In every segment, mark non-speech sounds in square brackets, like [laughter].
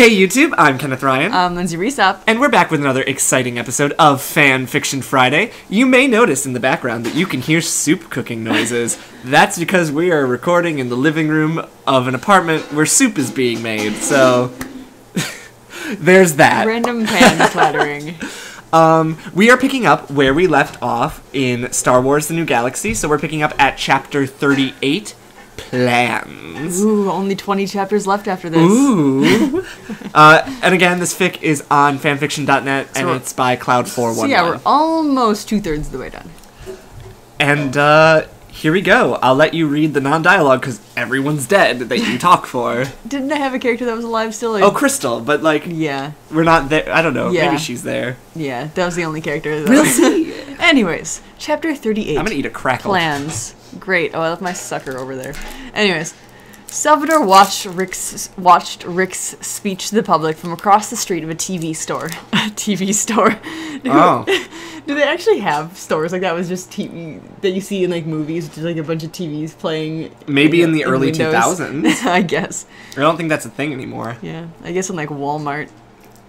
Hey YouTube, I'm Kenneth Ryan. Um, Lindsay Resop. and we're back with another exciting episode of Fan Fiction Friday. You may notice in the background that you can hear soup cooking noises. [laughs] That's because we are recording in the living room of an apartment where soup is being made. So [laughs] there's that. Random pan [laughs] clattering. Um, we are picking up where we left off in Star Wars: The New Galaxy. So we're picking up at chapter 38, plans. Ooh, only 20 chapters left after this. Ooh. [laughs] uh, and again, this fic is on fanfiction.net and it's by Cloud411. So yeah, we're almost two thirds of the way done. And uh, here we go. I'll let you read the non dialogue because everyone's dead that you talk for. [laughs] Didn't I have a character that was alive still? or- Oh, Crystal, but like, yeah, we're not there. I don't know. Yeah. Maybe she's there. yeah, that was the only character. That We'll [laughs] see. Anyways, chapter 38. I'm gonna eat a crackle. plans. Great. Oh, I left my sucker over there. Anyways, Salvador watched Rick's watched Rick's speech to the public from across the street of a TV store. [laughs] A TV store. [laughs] Do, Oh. [laughs] do they actually have stores like that? Was just TV that you see in like movies, just like a bunch of TVs playing. Maybe in the early 2000s. I guess. I don't think that's a thing anymore. Yeah, I guess in like Walmart,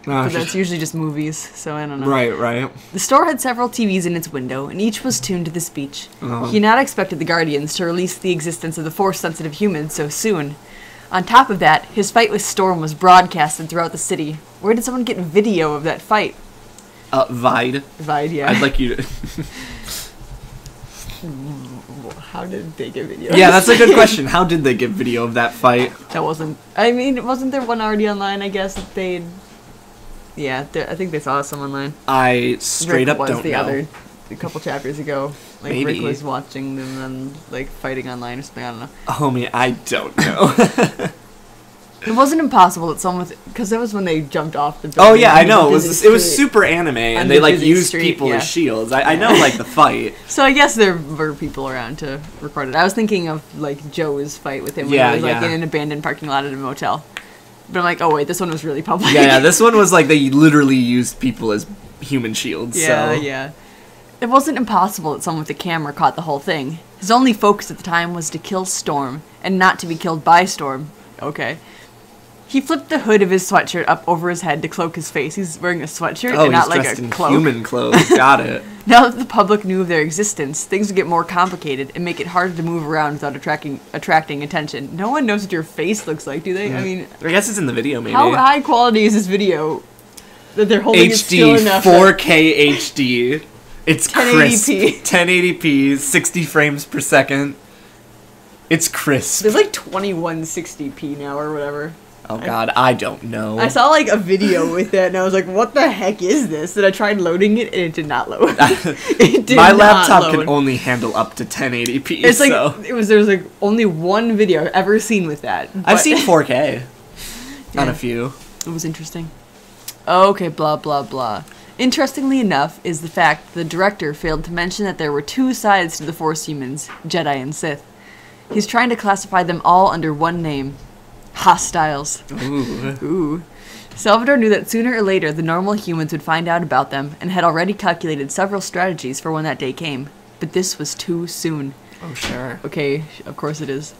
Uh, but that's usually just movies. So I don't know. right, right. The store had several TVs in its window, and each was tuned to the speech. Oh. He had not expected the Guardians to release the existence of the Force-sensitive humans so soon. On top of that, his fight with Storm was broadcasted throughout the city. Where did someone get video of that fight? Uh, Vide. Vide, yeah. I'd like you to. [laughs] How did they get video? yeah, that's a good [laughs] question. How did they get video of that fight? that wasn't. I mean, wasn't there one already online? I guess that they'd. Yeah, I think they saw some online. I straight Rick up was don't the know. other a couple chapters ago. Like Maybe. Rick was watching them and like fighting online or something. I don't know. Homie, I don't know. [laughs] [laughs] It wasn't impossible that someone because that was when they jumped off the. Oh yeah, I know. It was it was super anime, and On they like used street, people yeah. as shields. I, I know like the fight. [laughs] So I guess there were people around to record it. I was thinking of like Joe's fight with him when Yeah, he was like yeah. in an abandoned parking lot at a motel. But I'm like, oh wait, this one was really public. Yeah, yeah. This one [laughs] was like they literally used people as human shields. yeah, so. yeah. It wasn't impossible that someone with a camera caught the whole thing. His only focus at the time was to kill Storm and not to be killed by Storm. Okay. He flipped the hood of his sweatshirt up over his head to cloak his face. He's wearing a sweatshirt Oh, and not like a in cloak. human clothes. Got it. [laughs] Now that the public knew of their existence, things would get more complicated and make it harder to move around without attracting attracting attention. No one knows what your face looks like, do they? Yeah. I hmm. mean, I guess it's in the video, maybe. how high quality is this video that they're holding HD, enough? 4K HD. It's 1080p. crisp. 1080p, 60 frames per second. It's crisp. There's like 2160p now or whatever. Oh god, I don't know. I saw like a video [laughs] with that and I was like, what the heck is this? And I tried loading it and it did not load. [laughs] [laughs] it did My laptop load. can only handle up to 1080p. It's like so. it was. There was like only one video I've ever seen with that. I've seen 4K on a few. It was interesting. Okay, blah blah blah. Interestingly enough, is the fact the director failed to mention that there were two sides to the Force humans, Jedi and Sith. He's trying to classify them all under one name hostiles. Ooh. Ooh. Salvador knew that sooner or later the normal humans would find out about them and had already calculated several strategies for when that day came. But this was too soon. Oh, sure. Okay, of course it is.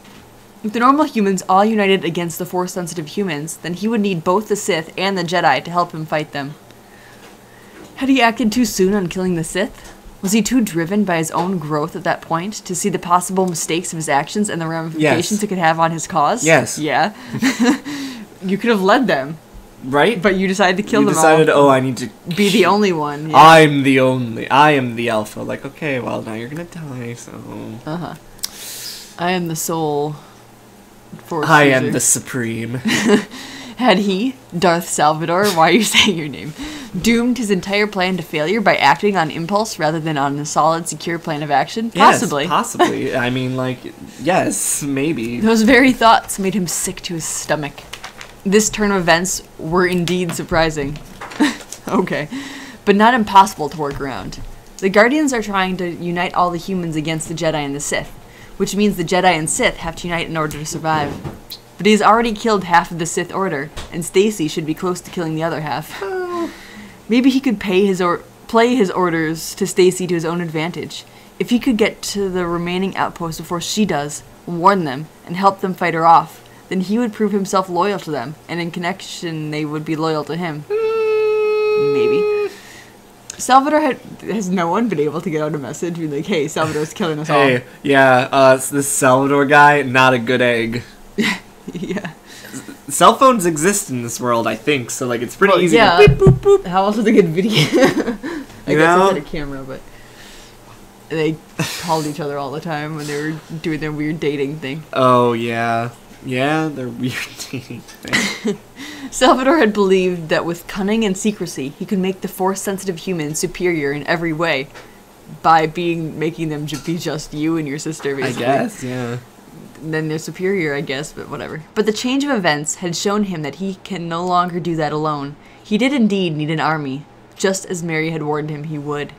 If the normal humans all united against the Force sensitive humans, then he would need both the Sith and the Jedi to help him fight them. Had he acted too soon on killing the Sith? Was he too driven by his own growth at that point to see the possible mistakes of his actions and the ramifications Yes. it could have on his cause? Yes. Yeah. [laughs] you could have led them, Right? but you decided to kill you them decided, all. oh, I need to Be the [laughs] only one. Yeah. I'm the only. I am the alpha. Like, okay, well, now you're gonna die, so. Uh huh. I am the sole. Force I am the supreme. [laughs] Had he, Darth Salvador, why are you [laughs] saying your name, doomed his entire plan to failure by acting on impulse rather than on a solid, secure plan of action? Possibly. Yes, possibly. I mean, like, yes, maybe. Those very thoughts made him sick to his stomach. This turn of events were indeed surprising. [laughs] okay. But not impossible to work around. The Guardians are trying to unite all the humans against the Jedi and the Sith, which means the Jedi and Sith have to unite in order to survive. But he's already killed half of the Sith Order, and Stacy should be close to killing the other half. [laughs] Maybe he could pay his or play his orders to Stacy to his own advantage. If he could get to the remaining outposts before she does, warn them, and help them fight her off, then he would prove himself loyal to them, and in connection, they would be loyal to him. Maybe. Salvador had has no one been able to get out a message being like, "Hey, Salvador's killing us Hey, yeah, uh, this Salvador guy, not a good egg. [laughs] all." [laughs] yeah. Cell phones exist in this world, I think, so like it's pretty Well, easy yeah. to beep, boop, boop. How else would they get video? [laughs] I You guess know? they had a camera, but they called each other all the time when they were doing their weird dating thing. Oh yeah, yeah, they're [laughs] weird dating thing. Salvador had believed that with cunning and secrecy, he could make the force-sensitive humans superior in every way by being making them be just you and your sister. Basically. I guess, yeah. Then they're superior, I guess, but whatever. But the change of events had shown him that he can no longer do that alone. He did indeed need an army, just as Mary had warned him he would.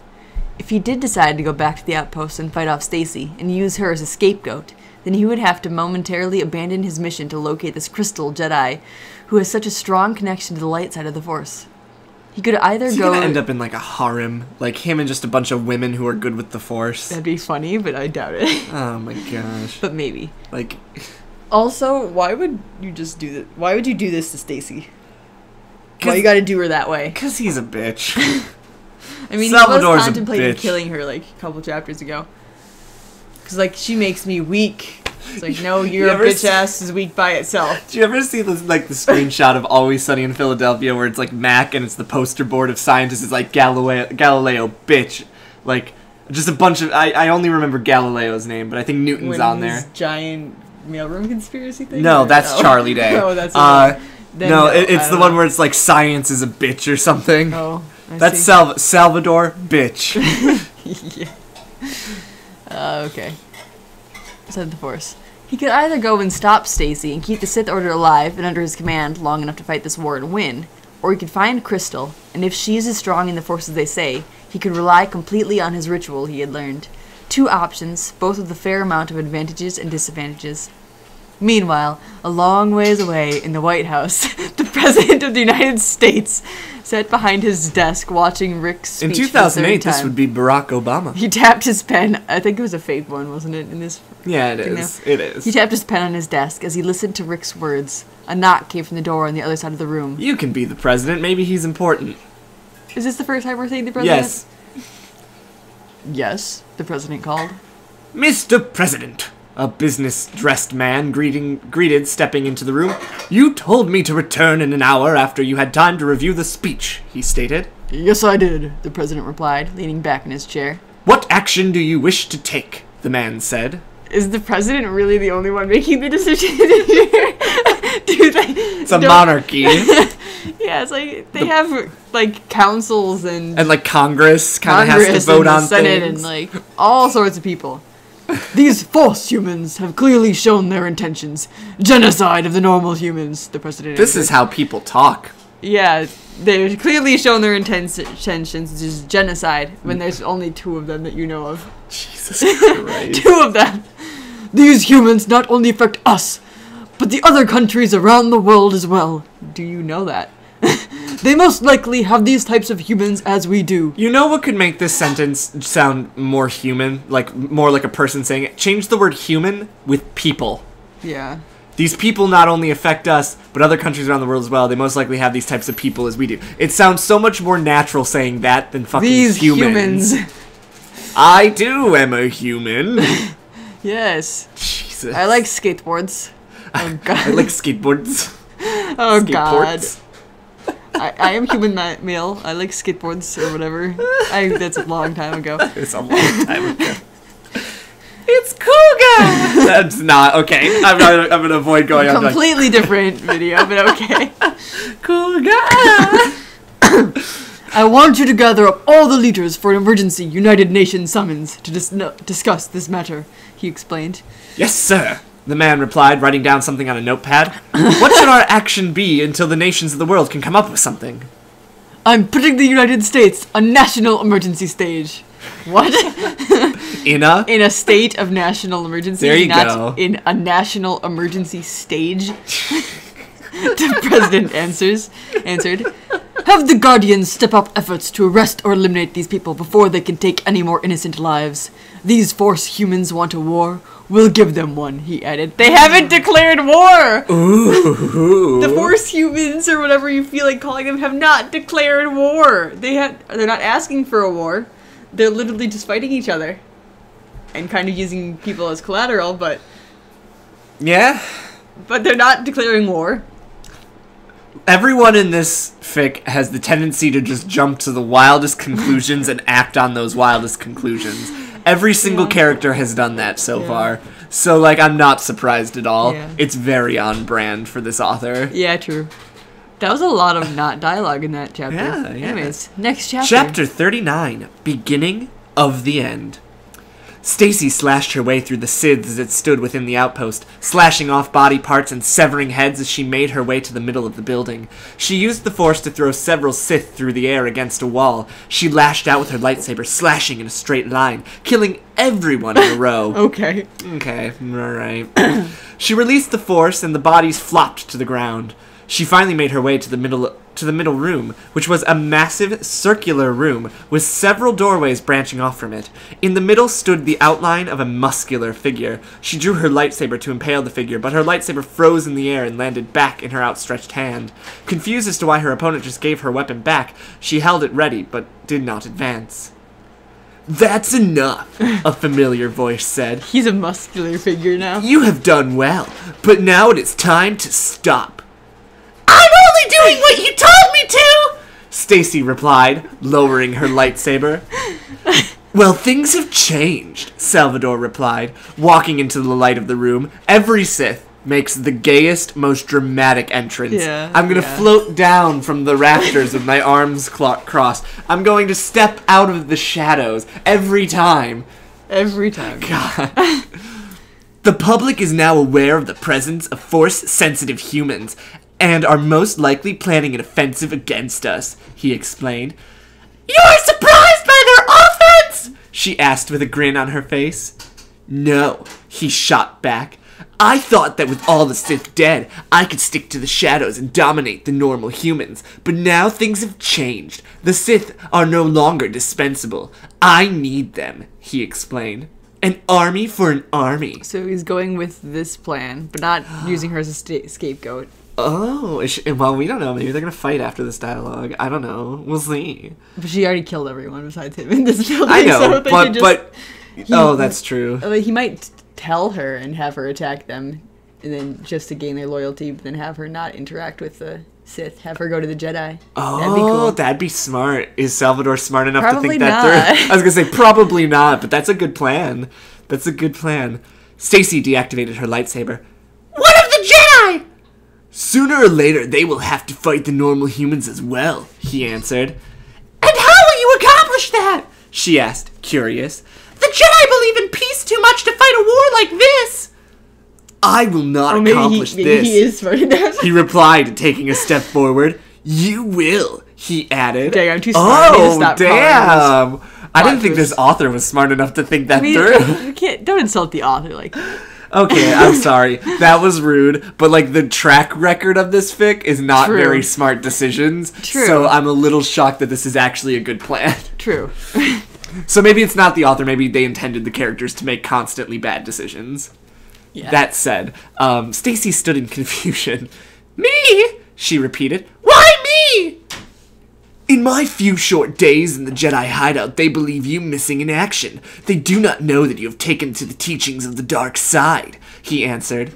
If he did decide to go back to the outpost and fight off Stacy and use her as a scapegoat, then he would have to momentarily abandon his mission to locate this crystal Jedi who has such a strong connection to the light side of the Force. He could either Is he go gonna end up in like a harem, like him and just a bunch of women who are good with the Force? That'd be funny, but I doubt it. [laughs] Oh my gosh! but maybe. Like, Also, why would you just do that? Why would you do this to Stacy? Why you gotta do her that way? cause he's a bitch. [laughs] [laughs] I mean, Salvador's he was contemplating killing her like a couple chapters ago. Cause like she makes me weak. It's like no, [laughs] your ever bitch s- ass is weak by itself. Do you ever see this like the screenshot of Always Sunny in Philadelphia where it's like Mac and it's the poster board of scientists is like Galileo, Galileo, bitch, like just a bunch of I, I only remember Galileo's name, but I think Newton's When on there. giant mailroom conspiracy thing. No, that's oh. Charlie [laughs] Day. oh, that's uh, no, no, it, it's the don't one where it's like science is a bitch or something. Oh, I that's see. Salv- Salvador, bitch. [laughs] yeah. Uh, okay. Said the Force. He could either go and stop Stacy and keep the Sith Order alive and under his command long enough to fight this war and win, or he could find Crystal, and if she is as strong in the Force as they say, he could rely completely on his ritual he had learned. Two options, both with a fair amount of advantages and disadvantages. Meanwhile, a long ways away in the White House, [laughs] the President of the United States sat behind his desk watching Rick's speech In for the third 2008, this would be Barack Obama. He tapped his pen. I think it was a fake one, wasn't it? In this, Yeah, it [laughs] is. It is. he tapped his pen on his desk as he listened to Rick's words. A knock came from the door on the other side of the room. You can be the president. Maybe he's important. Is this the first time we're seeing the president? Yes, Yes, the president called. Mr. President. A business-dressed man greeting greeted stepping into the room. You told me to return in an hour after you had time to review the speech, he stated. Yes, I did, the president replied, leaning back in his chair. What action do you wish to take? The man said. Is the president really the only one making the decision here? [laughs] Do they? It's a monarchy. [laughs] Yeah, it's like they have like councils and and like Congress kind of has to vote and the on Senate things. and like all sorts of people. [laughs] These false humans have clearly shown their intentions. Genocide of the normal humans, the president. this answered. is how people talk. Yeah, they've clearly shown their intentions, is genocide, when mm. there's only two of them that you know of. Jesus Christ. Two of them! These humans not only affect us, but the other countries around the world as well. Do you know that? [laughs] they most likely have these types of humans as we do. You know what could make this sentence sound more human? Like more like a person saying it? Change the word human with people. Yeah. These people not only affect us, but other countries around the world as well. They most likely have these types of people as we do. It sounds so much more natural saying that than fucking These humans. humans. I too am a human. [laughs] yes. Jesus. I like skateboards. [laughs] Oh god. I like skateboards. [laughs] oh god. Skateboards. I, I am human ma- male. I like skateboards or whatever. I that's a long time ago. [laughs] It's a long time ago. It's Cougar. That's not okay. I'm not. I'm gonna avoid going on. Like, Completely different video, but okay. Cougar. I want you to gather up all the leaders for an emergency United Nations summons to dis- no, discuss this matter, he explained. Yes, sir. The man replied, writing down something on a notepad. [clears throat] what should our action be until the nations of the world can come up with something? I'm putting the United States on national emergency stage. What? [laughs] In a in a state of national emergency, There you not go. in a national emergency stage. [laughs] the president answers answered. Have the Guardians step up efforts to arrest or eliminate these people before they can take any more innocent lives. These force humans want a war. We'll give them one, he added. They haven't declared war! Ooh. The Force humans, or whatever you feel like calling them, have not declared war. They have, they're not asking for a war. They're literally just fighting each other. And kind of using people as collateral, but Yeah. but they're not declaring war. Everyone in this fic has the tendency to just jump to the wildest conclusions and act on those wildest conclusions. Every single Yeah. character has done that so Yeah. far. So like I'm not surprised at all. Yeah. It's very on brand for this author. Yeah, true. That was a lot of not dialogue in that chapter. Yeah, yeah. Anyways, next chapter. Chapter 39 Beginning of the End. Stacy slashed her way through the scythes that stood within the outpost, slashing off body parts and severing heads as she made her way to the middle of the building. She used the force to throw several Sith through the air against a wall. She lashed out with her lightsaber, slashing in a straight line, killing everyone in a row. [laughs] Okay. Okay, alright. [clears throat] she released the force and the bodies flopped to the ground. She finally made her way to the middle to the middle room, which was a massive circular room with several doorways branching off from it. In the middle stood the outline of a muscular figure. She drew her lightsaber to impale the figure, but her lightsaber froze in the air and landed back in her outstretched hand. Confused as to why her opponent just gave her weapon back, she held it ready but did not advance. That's enough, a [laughs] familiar voice said. He's a muscular figure now. You have done well, but now it is time to stop. I'm only doing what you told me to, Stacy replied, lowering her lightsaber. well, things have changed, Salvador replied, walking into the light of the room. Every Sith makes the gayest, most dramatic entrance. Yeah, I'm gonna yeah. float down from the rafters with my arms clo- crossed. I'm going to step out of the shadows every time. Every time. God. the public is now aware of the presence of force sensitive humans and are most likely planning an offensive against us, he explained. You're surprised by their offense? She asked with a grin on her face. No, he shot back. I thought that with all the Sith dead, I could stick to the shadows and dominate the normal humans, but now things have changed. The Sith are no longer dispensable. I need them, he explained. An army for an army. So he's going with this plan, but not using her as a scapegoat. Oh, is she- well, we don't know. Maybe they're gonna fight after this dialogue. I don't know. We'll see. But she already killed everyone besides him in this [laughs] building. I know, so but just, but oh, that's true. He might tell her and have her attack them, and then just to gain their loyalty, but then have her not interact with the Sith. Have her go to the Jedi. Oh, That'd be oh, cool. that'd be smart. Is Salvador smart enough to Probably think that through? [laughs] I was gonna say probably not, but that's a good plan. That's a good plan. Stacy deactivated her lightsaber. What of the Jedi? Sooner or later, they will have to fight the normal humans as well. He answered. And how will you accomplish that? She asked, curious. The Jedi believe in peace too much to fight a war like this. I will not he, accomplish maybe this he is smart he replied, taking a step forward. You will, he added. Dang, I'm too smart. Need to Oh, stop damn. I didn't think this author was smart enough to think that I mean, through. you can't don't insult the author like okay, I'm [laughs] sorry. That was rude, but like the track record of this fic is not True. very smart decisions. True. So I'm a little shocked that this is actually a good plan. [laughs] true. So maybe it's not the author, maybe they intended the characters to make constantly bad decisions. Yeah. That said, um, Stacy stood in confusion. [laughs] Me? She repeated. Why me? In my few short days in the Jedi hideout, they believe you missing in action. They do not know that you have taken to the teachings of the dark side, he answered.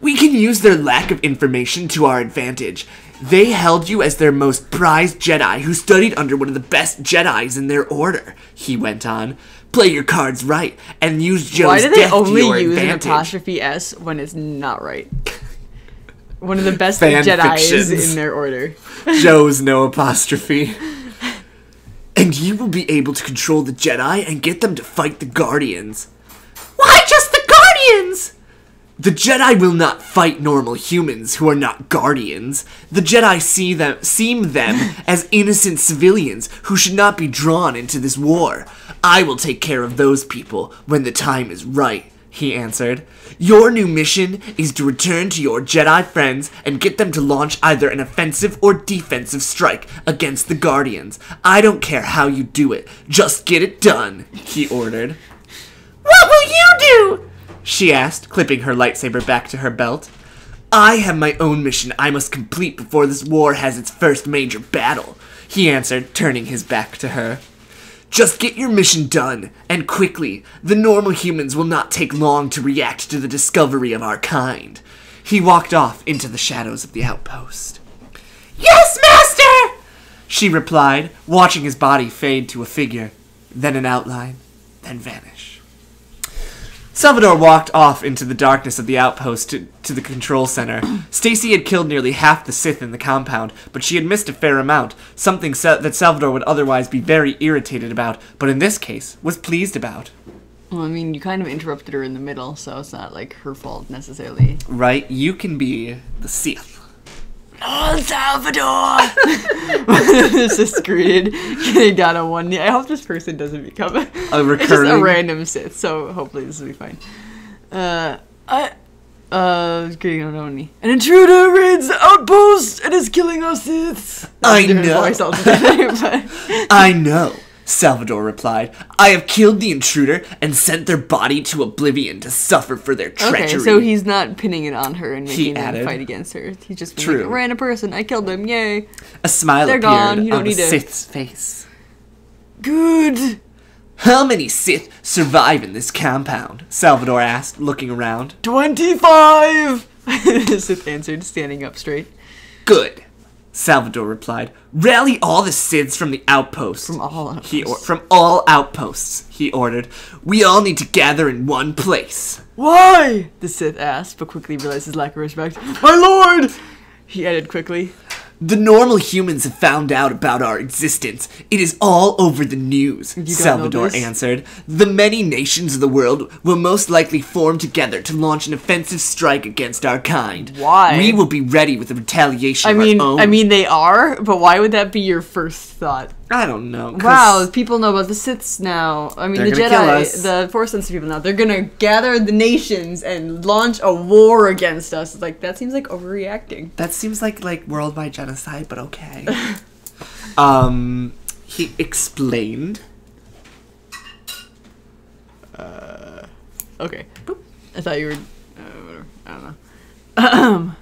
We can use their lack of information to our advantage. They held you as their most prized Jedi who studied under one of the best Jedis in their order, he went on. Play your cards right and use Joe's Why do they death only use an apostrophe S when it's not right? One of the best Fan Jedi fictions. in their order. [laughs] [laughs] Joe's no apostrophe. And you will be able to control the Jedi and get them to fight the Guardians. Why just the Guardians? The Jedi will not fight normal humans who are not Guardians. The Jedi see them seem them [laughs] as innocent civilians who should not be drawn into this war. I will take care of those people when the time is right, he answered. Your new mission is to return to your Jedi friends and get them to launch either an offensive or defensive strike against the Guardians. I don't care how you do it, just get it done, he ordered. What will you do? She asked, clipping her lightsaber back to her belt. I have my own mission I must complete before this war has its first major battle, he answered, turning his back to her. Just get your mission done, and quickly. The normal humans will not take long to react to the discovery of our kind. He walked off into the shadows of the outpost. Yes, master! She replied, watching his body fade to a figure, then an outline, then vanish. Salvador walked off into the darkness of the outpost to, to the control center. [clears throat] Stacy had killed nearly half the Sith in the compound, but she had missed a fair amount, something sa- that Salvador would otherwise be very irritated about, but in this case was pleased about. Well, I mean, you kind of interrupted her in the middle, so it's not like her fault necessarily. Right? You can be the Sith. Oh, Salvador! [laughs] this is greeted. Getting down on one knee. I hope this person doesn't become a, A it's [laughs] just a random Sith. So hopefully this will be fine. Uh, I. Uh, getting on one knee. An intruder raids the outpost and is killing our Siths. I a different know. Voice altogether, [laughs] but- I know, Salvador replied. I have killed the intruder and sent their body to oblivion to suffer for their treachery. Okay, so he's not pinning it on her and He making them added. fight against her. He's just True. like, a random person. I killed them. Yay. A smile They're appeared gone, you don't on the need to- Sith's face. Good. How many Sith survive in this compound? Salvador asked, looking around. 25! [laughs] Sith answered, standing up straight. Good, Salvador replied. Rally all the Siths from the outpost. From all He outposts. from all outposts, he ordered. We all need to gather in one place. Why? The Sith asked, but quickly realized his lack of respect. My lord! He added quickly. The normal humans have found out about our existence. It is all over the news, Salvador answered. The many nations of the world will most likely form together to launch an offensive strike against our kind. Why? We will be ready with a retaliation I of mean, our own. I mean, they are, but why would that be your first thought? I don't know. Wow, people know about the Siths now. I mean, the Jedi, the Force sensitive people now. They're gonna gather the nations and launch a war against us. It's like that seems like overreacting. That seems like like worldwide genocide, but okay. [laughs] um, he explained. Uh, okay. I thought you were. Uh, whatever. I don't know.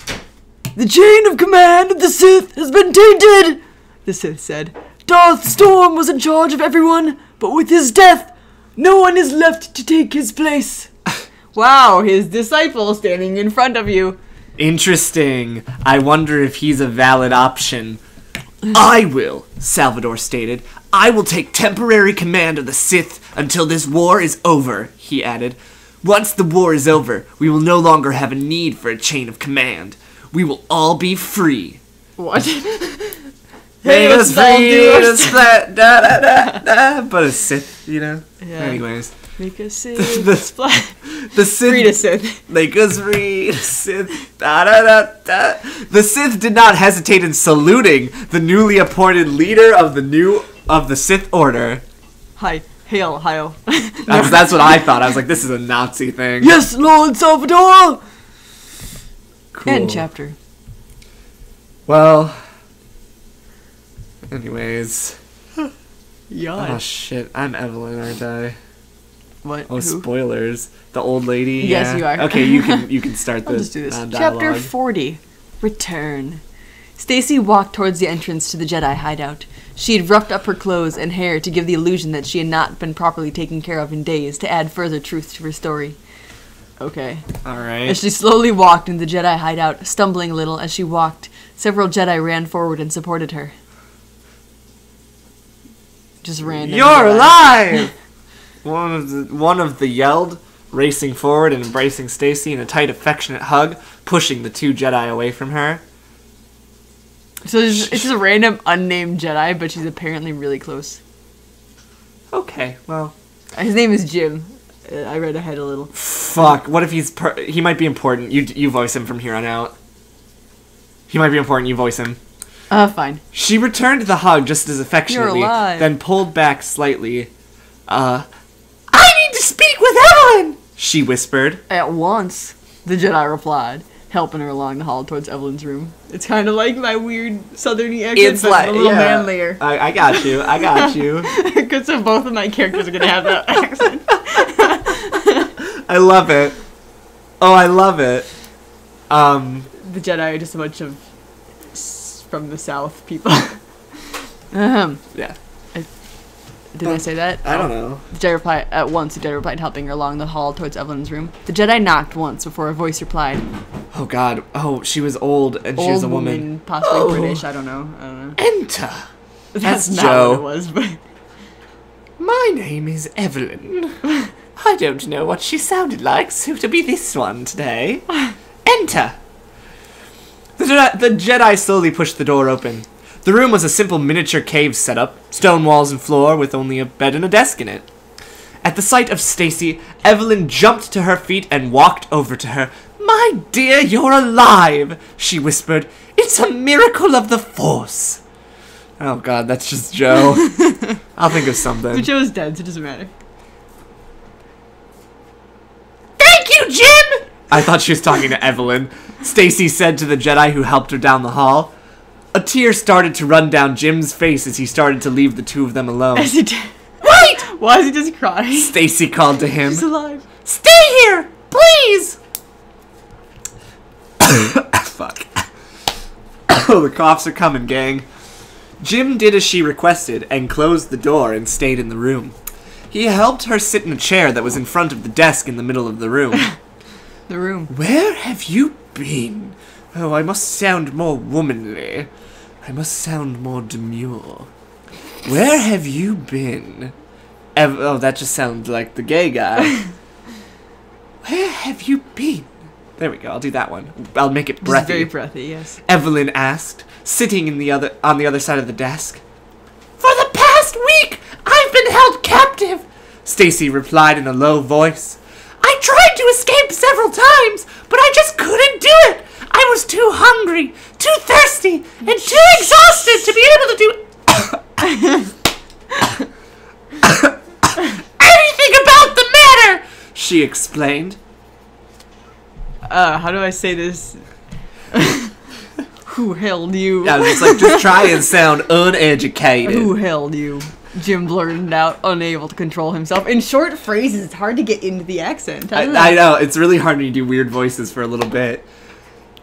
The chain of command of the Sith has been tainted! The Sith said. Darth Storm was in charge of everyone, but with his death, no one is left to take his place. [laughs] wow, his disciple standing in front of you. Interesting. I wonder if he's a valid option. I will, Salvador stated. I will take temporary command of the Sith until this war is over, he added. Once the war is over, we will no longer have a need for a chain of command. We will all be free. What? [laughs] [laughs] Make let's us all free do our to split, da, da, da, da. But a Sith, you know? Yeah. Anyways. Make a [laughs] Sith The- splat. The Sith Free to Sith. Make us free, the Sith. Da, da, da, da. The Sith did not hesitate in saluting the newly appointed leader of the new of the Sith Order. Hi. Hail, Hail. [laughs] That's, that's what I thought. I was like, this is a Nazi thing. yes, Lord Salvador! Cool. End chapter. Well. Anyways. Yeah. Oh shit, I'm Evelyn, aren't I? what? Oh, Who? spoilers. The old lady. Yes, yeah. you are. [laughs] Okay, you can you can start [laughs] I'll just do this. uh, Chapter 40 Return. Stacy walked towards the entrance to the Jedi hideout. She had roughed up her clothes and hair to give the illusion that she had not been properly taken care of in days to add further truth to her story. Okay. All right. As she slowly walked into the Jedi hideout, stumbling a little as she walked, several Jedi ran forward and supported her. Just random. You're alive! [laughs] one of the one of the yelled, racing forward and embracing Stacy in a tight, affectionate hug, pushing the two Jedi away from her. So it's just, it's just a random unnamed Jedi, but she's apparently really close. Okay, well, His name is Jim. Uh, I read ahead a little. fuck. What if he's per- he might be important? You you voice him from here on out. He might be important. You voice him. Uh, fine. She returned the hug just as affectionately, then pulled back slightly. Uh, I need to speak with Evelyn. She whispered. At once, the Jedi replied, helping her along the hall towards Evelyn's room. It's kind of like my weird southerny accent, It's but like a little yeah. manlier. I, I got you. I got [laughs] you. Because so both of my characters are gonna have that accent. [laughs] I love it. Oh, I love it. Um, The Jedi are just a bunch of from the South people. [laughs] um, yeah. did I say that? I don't know. The Jedi replied at once. The Jedi replied, helping her along the hall towards Evelyn's room. The Jedi knocked once before a voice replied. Oh God. Oh, she was old and she was a woman. woman, possibly Oh. British. I don't know. I don't know. Enter. That's, That's not Joe. what it was, but [laughs] My name is Evelyn. [laughs] I don't know what she sounded like, so to be this one today. Enter. The Jedi, the Jedi slowly pushed the door open. The room was a simple miniature cave setup, stone walls and floor with only a bed and a desk in it. At the sight of Stacy, Evelyn jumped to her feet and walked over to her. My dear, you're alive, she whispered. It's a miracle of the Force. Oh god, that's just Joe. [laughs] I'll think of something. the Joe's dead, so it doesn't matter. Thank you, Jim! I thought she was talking to Evelyn. Stacy said to the Jedi who helped her down the hall. A tear started to run down Jim's face as he started to leave the two of them alone. As he did. Wait! [laughs] Why is he just crying? Stacy called to him. He's alive. Stay here, please! [coughs] Fuck. [coughs] oh, the coughs are coming, gang. Jim did as she requested and closed the door and stayed in the room. He helped her sit in a chair that was in front of the desk in the middle of the room. [laughs] The room. Where have you been? Oh, I must sound more womanly. I must sound more demure. Where have you been? Ev- oh, that just sounds like the gay guy. [laughs] Where have you been? There we go. I'll do that one. I'll make it Just breathy. very breathy, yes. Evelyn asked, sitting in the other on the other side of the desk. For the past week, I've been held captive. Stacy replied in a low voice. I tried to escape several times, but I just couldn't do it. I was too hungry, too thirsty, and too exhausted to be able to do [coughs] anything about the matter. She explained. Uh, how do I say this? [laughs] Who held you? I was just like, just try and [laughs] sound uneducated. Who held you? Jim blurted out, unable to control himself. In short phrases, it's hard to get into the accent. I, know. I, I know it's really hard when you do weird voices for a little bit.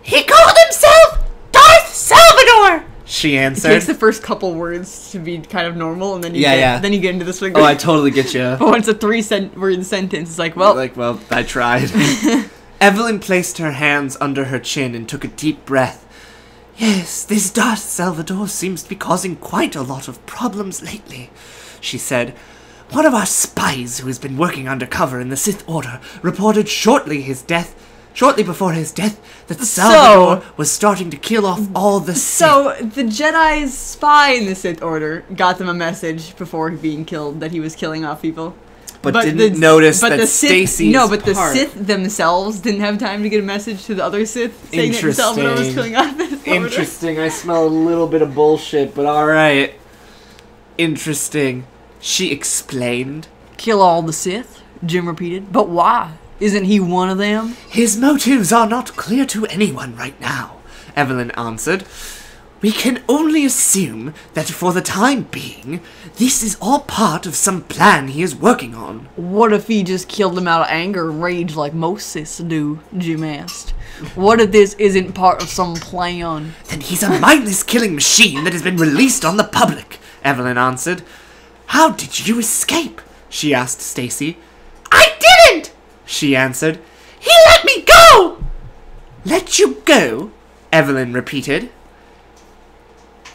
He called himself Darth Salvador. She answered. It answered. takes the first couple words to be kind of normal, and then you Yeah, get, yeah. then you get into the swing. oh, I totally get you. [laughs] but when it's a three cent word sentence, it's like, well, like, well, I tried. [laughs] Evelyn placed her hands under her chin and took a deep breath. Yes, this Darth Salvador seems to be causing quite a lot of problems lately, she said. One of our spies who has been working undercover in the Sith Order reported shortly his death shortly before his death that Salvador was starting to kill off all the Sith. so the Jedi's spy in the Sith Order got them a message before being killed that he was killing off people. But, didn't notice but that the Sith, no, but the part- Sith themselves didn't have time to get a message to the other Sith saying that Salvador was Interesting. killing off the Order. Interesting. I smell a little bit of bullshit, but all right. Interesting. She explained. Kill all the Sith, Jim repeated. But why? Isn't he one of them? His motives are not clear to anyone right now, Evelyn answered. We can only assume that for the time being, this is all part of some plan he is working on. What if he just killed him out of anger and rage like Siths do? Jim asked. What if this isn't part of some plan? Then he's a mindless killing machine that has been released on the public, Evelyn answered. How did you escape? she asked Stacy. I didn't, she answered. He let me go. Let you go? Evelyn repeated.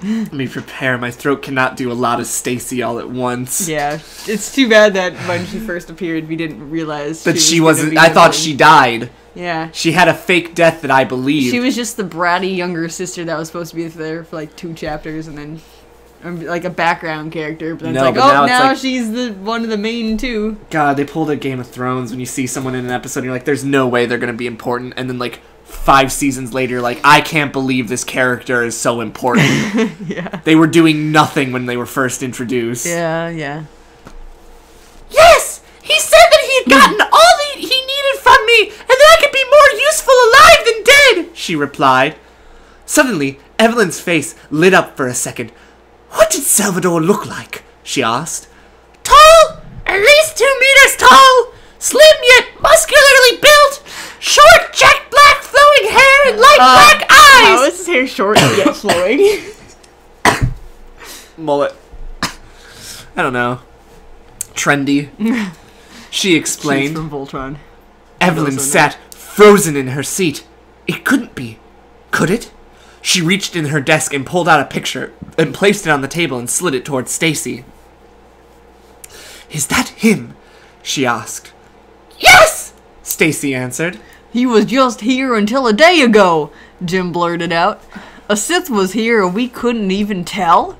Let me prepare. My throat cannot do a lot of Stacy all at once. Yeah, it's too bad that when she first appeared, we didn't realize But she was wasn't. I thought she died. Yeah, She had a fake death that I believed. she was just the bratty younger sister that was supposed to be there for like two chapters, and then um, like a background character. But then No, it's like, oh, now now, like- she's the one of the main two. God, they pulled a Game of Thrones when you see someone in an episode and you're like, there's no way they're gonna be important, and then like five seasons later, like, I can't believe this character is so important. [laughs] yeah. they were doing nothing when they were first introduced. Yeah, yeah. Yes! He said that he had gotten [laughs] all that he needed from me, and that I could be more useful alive than dead! She replied. Suddenly, Evelyn's face lit up for a second. What did Salvador look like? she asked. Tall! At least two meters tall! Slim yet muscularly built! Short, jet black, flowing hair, and light Uh, black eyes! How is his hair short yet flowing? [laughs] Mullet. I don't know. Trendy. she explained. She's explained. from Voltron. Evelyn sat frozen in her seat. It couldn't be. Could it? She reached in her desk and pulled out a picture and placed it on the table and slid it towards Stacy. Is that him? she asked. Yes! Stacy answered. He was just here until a day ago, Jim blurted out. A Sith was here and we couldn't even tell?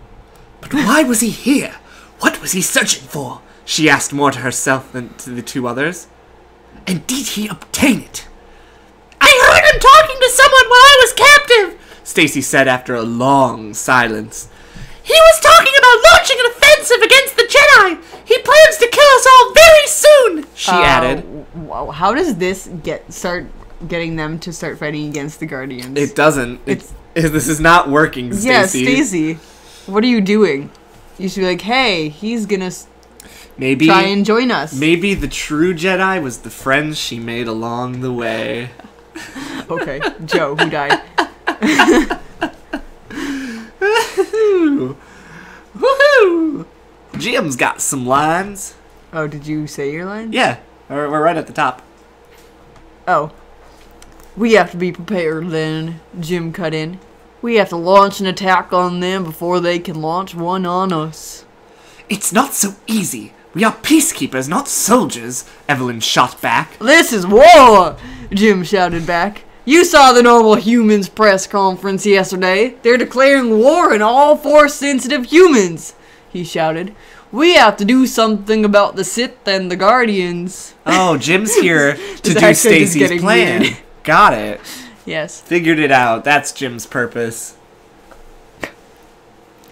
But why was he here? What was he searching for? She asked more to herself than to the two others. And did he obtain it? I heard him talking to someone while I was captive, Stacy said after a long silence. He was talking about launching an offensive against the Jedi. He plans to kill us all very soon, she Uh, added. Wow, how does this get start getting them to start fighting against the Guardians? It doesn't. It's- It's, this is not working, Stacy. yeah, Stacy, what are you doing? You should be like, hey, he's gonna Maybe try and join us. maybe the true Jedi was the friends she made along the way. [laughs] Okay, Joe, who died. [laughs] [laughs] Woohoo! Jim's got some lines. Oh, did you say your lines? Yeah, we're, we're right at the top. Oh. We have to be prepared then, Jim cut in. We have to launch an attack on them before they can launch one on us. It's not so easy. We are peacekeepers, not soldiers, Evelyn shot back. This is war! Jim shouted back. You saw the normal humans press conference yesterday. They're declaring war on all force sensitive humans, he shouted. We have to do something about the Sith and the Guardians. Oh, Jim's here [laughs] to do Stacy's plan. weird. Got it. Yes. Figured it out. That's Jim's purpose.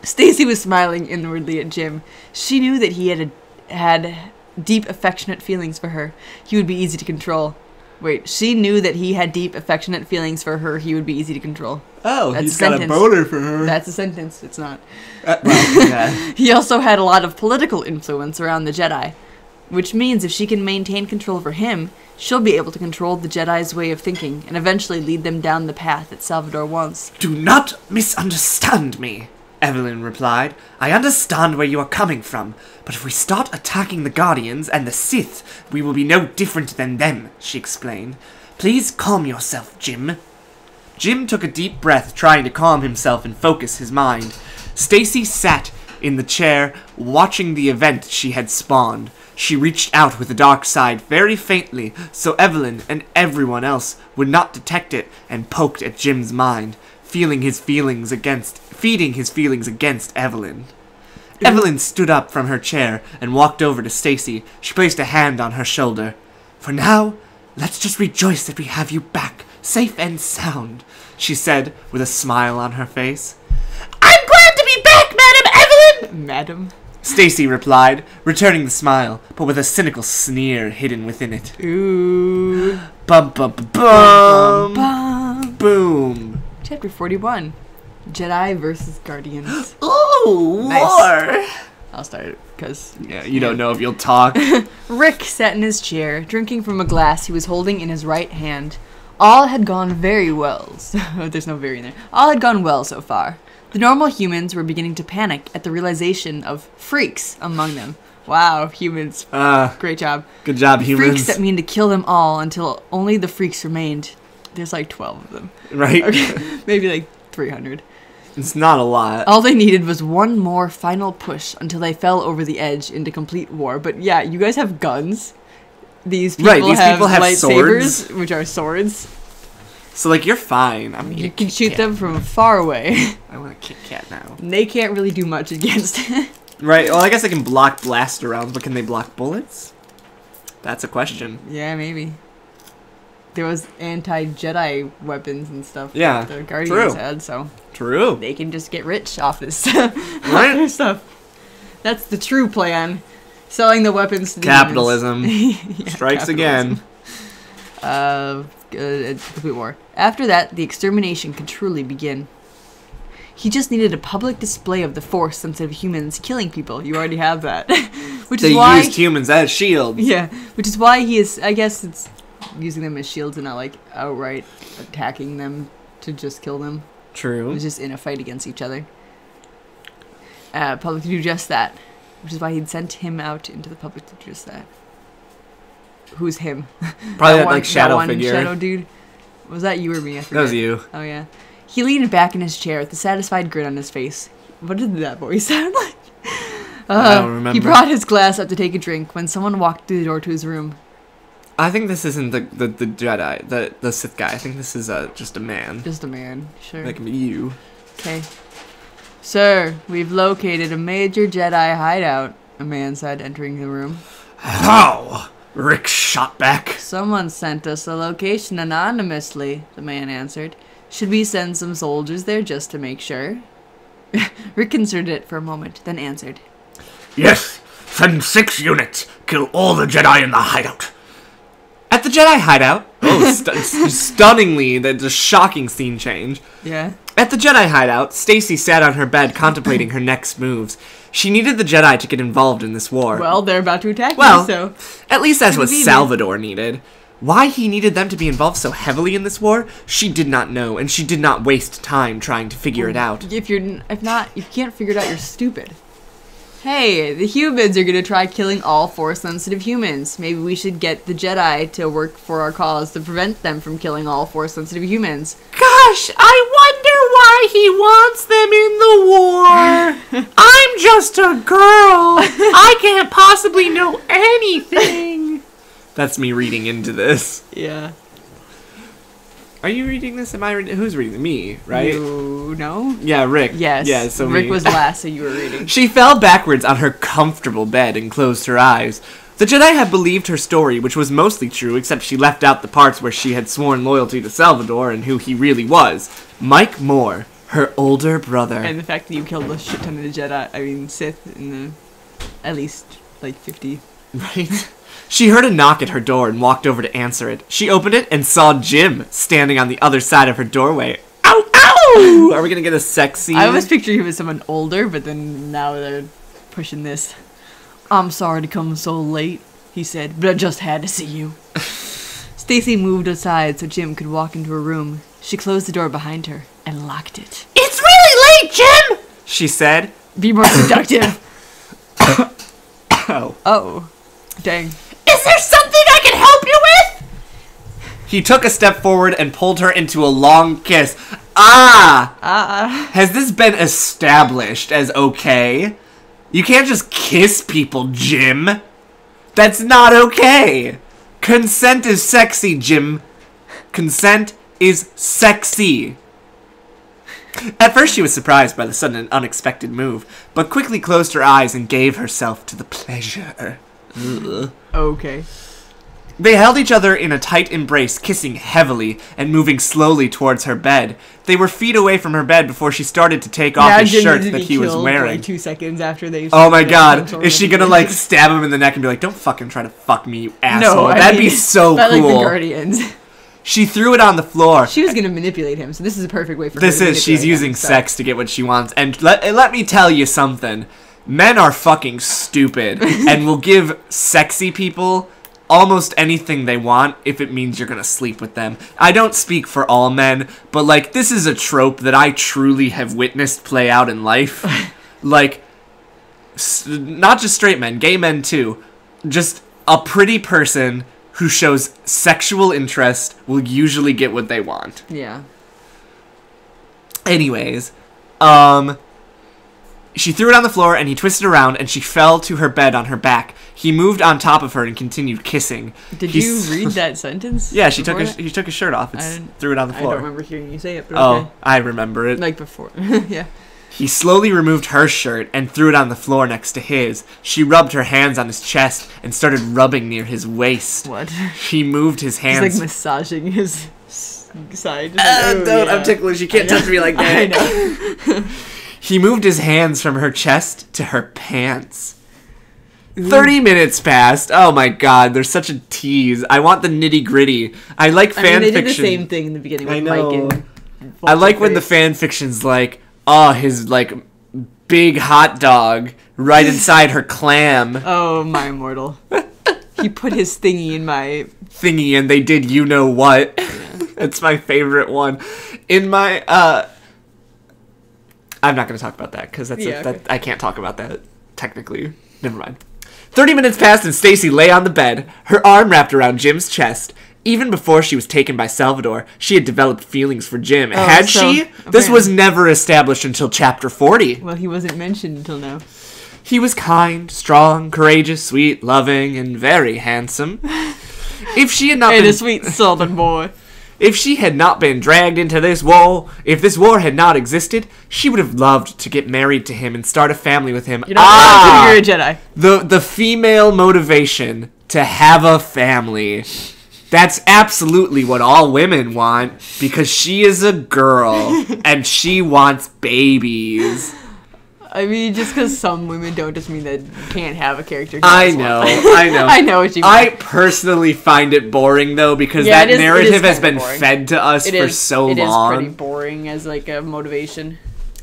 Stacy was smiling inwardly at Jim. She knew that he had a, had deep affectionate feelings for her. He would be easy to control. Wait, she knew that he had deep affectionate feelings for her. He would be easy to control. Oh, That's he's a got a boner for her. That's a sentence. It's not. Uh, well, yeah. [laughs] He also had a lot of political influence around the Jedi, which means if she can maintain control over him, she'll be able to control the Jedi's way of thinking and eventually lead them down the path that Salvador wants. Do not misunderstand me, Evelyn replied. I understand where you are coming from, but if we start attacking the Guardians and the Sith, we will be no different than them, she explained. Please calm yourself, Jim. Jim took a deep breath, trying to calm himself and focus his mind. Stacy sat in the chair, watching the event she had spawned. She reached out with the dark side very faintly, so Evelyn and everyone else would not detect it, and poked at Jim's mind, feeling his feelings against feeding his feelings against Evelyn. Mm-hmm. Evelyn stood up from her chair and walked over to Stacy. She placed a hand on her shoulder. For now, let's just rejoice that we have you back, safe and sound, she said with a smile on her face. I'm glad to be back, Madam Evelyn! Madam? Stacy replied, returning the smile, but with a cynical sneer hidden within it. Ooh. Bum bum bum bum. Bum. Boom. Chapter 41 Jedi versus Guardians. [gasps] Ooh, Nice. war. I'll start it because Yeah, you don't know if you'll talk. [laughs] Rick sat in his chair, drinking from a glass he was holding in his right hand. All had gone very well. So, [laughs] there's no very in there. All had gone well so far. The normal humans were beginning to panic at the realization of freaks among them. Wow, humans. uh, Great job. good job, humans. Freaks that mean to kill them all until only the freaks remained. There's like 12 of them. right? Okay, [laughs] maybe like 300. It's not a lot. All they needed was one more final push until they fell over the edge into complete war. But yeah, you guys have guns. These people, Right, these have, people have lightsabers, which are swords. So like you're fine. I'm You can shoot them from far away. [laughs] I want a Kit Kat now. And they can't really do much against [laughs] it. Right. Well, I guess they can block blaster rounds, but can they block bullets? That's a question. yeah, maybe. There was anti-Jedi weapons and stuff Yeah, that the Guardians true. had, so True. they can just get rich off this [laughs] Right. [laughs] stuff. That's the true plan. Selling the weapons to. Capitalism [laughs] Yeah, strikes capitalism. again. uh, uh, complete war. After that, the extermination could truly begin. He just needed a public display of the force instead of humans killing people. You already have that, which They is why. They used humans as shields. yeah, which is why he is. I guess it's using them as shields and not like outright attacking them to just kill them. It True. was just in a fight against each other. Uh, public to do just that, which is why he'd sent him out into the public to do just that. Who's him? [laughs] Probably that one- like shadow one figure. Shadow dude. Was that you or me? I That was you. Oh yeah. He leaned back in his chair with a satisfied grin on his face. What did that voice [laughs] sound like? I don't Uh, remember. He brought his glass up to take a drink when someone walked through the door to his room. I think this isn't the the, the Jedi, the the Sith guy. I think this is uh, just a man. Just a man. Sure. That can be you. Okay. Sir, we've located a major Jedi hideout, a man said, entering the room. How? Rick shot back. Someone sent us a location anonymously, the man answered. Should we send some soldiers there just to make sure? [laughs] Rick considered it for a moment, then answered. Yes, send six units. Kill all the Jedi in the hideout. At the Jedi hideout. Oh, stu- [laughs] stunningly, the, the shocking scene change. Yeah? At the Jedi hideout, Stacy sat on her bed contemplating her next moves. She needed the Jedi to get involved in this war. Well, they're about to attack Well, me, so. At least that's what Salvador needed. Why he needed them to be involved so heavily in this war, she did not know, and she did not waste time trying to figure it out. If you're, if not, if you can't figure it out, you're stupid. Hey, the humans are gonna try killing all Force-sensitive humans. Maybe we should get the Jedi to work for our cause to prevent them from killing all Force-sensitive humans. Gosh, I wonder why he wants them in the war. [laughs] I'm just a girl. I can't possibly know anything. That's me reading into this. Yeah. Are you reading this? Am I reading? Who's reading? Me, right? You know? Yeah, Rick. Yes. Yeah, so Rick me. was last, so you were reading. She fell backwards on her comfortable bed and closed her eyes. The Jedi had believed her story, which was mostly true, except she left out the parts where she had sworn loyalty to Salvador and who he really was Mike Moore, her older brother. And the fact that you killed a shit ton of the Jedi, I mean Sith, in the at least like fifty. [laughs] right? She heard a knock at her door and walked over to answer it. She opened it and saw Jim standing on the other side of her doorway. Ow, ow! [laughs] Are we gonna get a sex scene? I was picturing him as someone older, but then now they're pushing this. I'm sorry to come so late, he said, but I just had to see you. [laughs] Stacy moved aside so Jim could walk into her room. She closed the door behind her and locked it. It's really late, Jim! she said. Be more seductive. [coughs] [coughs] Oh. oh, dang. Is there something I can help you with? He took a step forward and pulled her into a long kiss. Ah! Ah, Has this been established as okay? You can't just kiss people, Jim. That's not okay. Consent is sexy, Jim. Consent is sexy. At first, she was surprised by the sudden and unexpected move, but quickly closed her eyes and gave herself to the pleasure. Okay. They held each other in a tight embrace, kissing heavily and moving slowly towards her bed. They were feet away from her bed before she started to take off Now his shirt that he was wearing. Like two seconds after they. Oh my god, is she gonna like [laughs] stab him in the neck and be like, "Don't fucking try to fuck me, you asshole"? No, I That'd mean, be so not like the cool. Guardians. she threw it on the floor. She was gonna manipulate him, so this is a perfect way for This her to is she's using him, so- sex to get what she wants, and let and let me tell you something. Men are fucking stupid [laughs] and will give sexy people almost anything they want if it means you're gonna sleep with them. I don't speak for all men, but like this is a trope that I truly have witnessed play out in life. [laughs] like, s- not just straight men, gay men too. Just a pretty person who shows sexual interest will usually get what they want. Yeah. Anyways, um, she threw it on the floor and he twisted around and she fell to her bed on her back. He moved on top of her and continued kissing. Did He's- you read [laughs] that sentence? Yeah, she took his, he took his shirt off and I s- didn't- threw it on the floor. I don't remember hearing you say it, but Oh, okay. I remember it. Like before. [laughs] yeah. He slowly removed her shirt and threw it on the floor next to his. She rubbed her hands on his chest and started rubbing near his waist. What? He moved his hands. He's like massaging his side. Uh, Oh, don't, yeah. I'm ticklish. You can't touch me like [laughs] that. I know. He moved his hands from her chest to her pants. 30 minutes passed. Oh my god, there's such a tease. I want the nitty gritty. I like I fan mean, they did the same thing in the beginning with I Mike know. and. I like when the fan fiction's like, oh, his like big hot dog right [laughs] inside her clam. Oh, my immortal. he put his thingy in my thingy and they did you know what. [laughs] it's my favorite one. In my uh I'm not going to talk about that cuz that's a, Yeah, that okay. I can't talk about that technically. Never mind. 30 minutes passed and Stacy lay on the bed, her arm wrapped around Jim's chest. Even before she was taken by Salvador, she had developed feelings for Jim. Oh, had Oh, so- she? This was never established until chapter 40. Well, he wasn't mentioned until now. He was kind, strong, courageous, sweet, loving, and very handsome. [laughs] If she had not Hey, been a sweet southern boy. If she had not been dragged into this war, if this war had not existed, she would have loved to get married to him and start a family with him. You know, ah, you're a Jedi. the the female motivation to have a family. That's absolutely what all women want because she is a girl [laughs] and she wants babies. I mean, just because some women don't just mean that you can't have a character. I know, I know. [laughs] I know what you mean. I personally find it boring though because Yeah, that it is- it is narrative has been boring. fed to us It for is- so It is long. pretty boring as like a motivation.